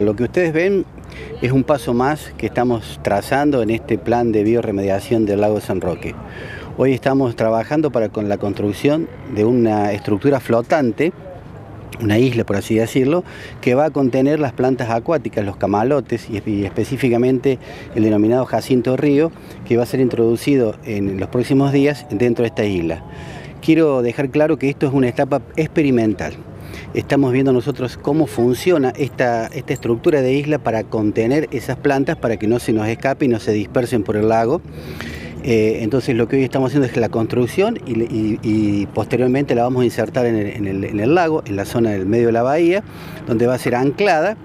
Lo que ustedes ven es un paso más que estamos trazando en este plan de bioremediación del lago San Roque. Hoy estamos trabajando para con la construcción de una estructura flotante una isla, por así decirlo, que va a contener las plantas acuáticas, los camalotes y, específicamente el denominado jacinto río, que va a ser introducido en los próximos días dentro de esta isla. Quiero dejar claro que esto es una etapa experimental. Estamos viendo nosotros cómo funciona esta, esta estructura de isla para contener esas plantas para que no se nos escape y no se dispersen por el lago. Eh, entonces lo que hoy estamos haciendo es la construcción y, posteriormente la vamos a insertar en el, lago, en la zona del medio de la bahía, donde va a ser anclada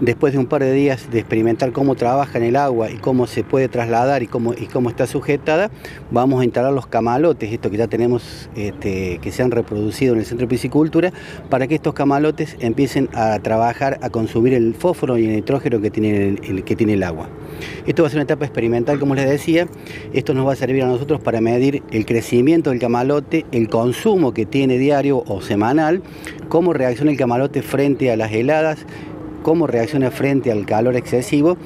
después de un par de días de experimentar cómo trabaja en el agua y cómo se puede trasladar y cómo, y cómo está sujetada, vamos a instalar los camalotes, esto que ya tenemos, este, que se han reproducido en el Centro de Piscicultura, para que estos camalotes empiecen a trabajar, a consumir el fósforo y el nitrógeno que tiene que tiene el agua. Esto va a ser una etapa experimental, como les decía, esto nos va a servir a nosotros para medir el crecimiento del camalote, el consumo que tiene diario o semanal, cómo reacciona el camalote frente a las heladas, cómo reacciona frente al calor excesivo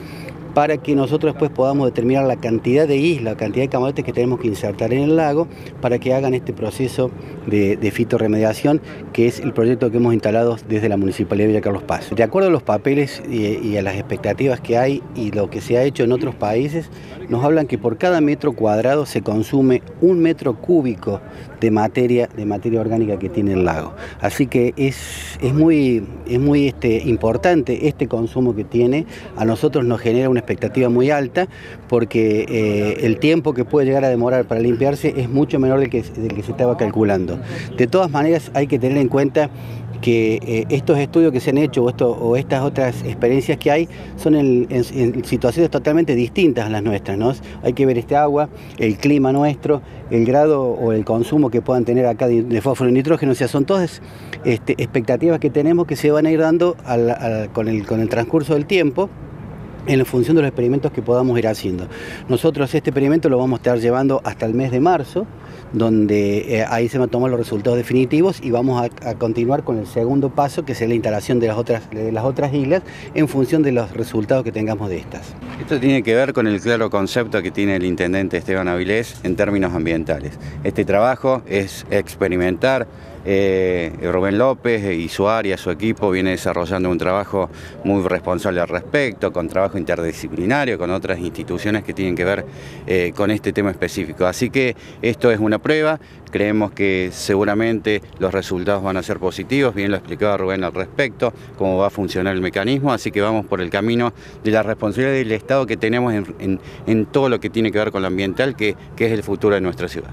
para que nosotros después podamos determinar la cantidad de islas, la cantidad de camarotes que tenemos que insertar en el lago para que hagan este proceso de, fitorremediación, que es el proyecto que hemos instalado desde la Municipalidad de Villa Carlos Paz. De acuerdo a los papeles y, a las expectativas que hay y lo que se ha hecho en otros países, nos hablan que por cada metro cuadrado se consume un metro cúbico de materia, de materia orgánica que tiene el lago. Así que es, es muy, es muy este, importante este consumo que tiene. A nosotros nos genera una expectativa muy alta porque eh, el tiempo que puede llegar a demorar para limpiarse es mucho menor del que, se estaba calculando. De todas maneras hay que tener en cuenta que eh, estos estudios que se han hecho o, estas otras experiencias que hay son en, situaciones totalmente distintas a las nuestras. ¿no? Hay que ver este agua, el clima nuestro, el grado o el consumo que puedan tener acá de, fósforo y nitrógeno. O sea, son todas este, expectativas que tenemos que se van a ir dando con el transcurso del tiempo en función de los experimentos que podamos ir haciendo. Nosotros este experimento lo vamos a estar llevando hasta el mes de marzo, donde eh, ahí se van a tomar los resultados definitivos y vamos a, continuar con el segundo paso, que es la instalación de las, otras, de las otras islas, en función de los resultados que tengamos de estas. Esto tiene que ver con el claro concepto que tiene el intendente Esteban Avilés en términos ambientales. Este trabajo es experimentar eh, Rubén López y su área, su equipo, viene desarrollando un trabajo muy responsable al respecto, con trabajo interdisciplinario, con otras instituciones que tienen que ver eh, con este tema específico. Así que esto es una prueba, creemos que seguramente los resultados van a ser positivos, bien lo explicaba Rubén al respecto, cómo va a funcionar el mecanismo, así que vamos por el camino de la responsabilidad del Estado que tenemos en, todo lo que tiene que ver con lo ambiental, que es el futuro de nuestra ciudad.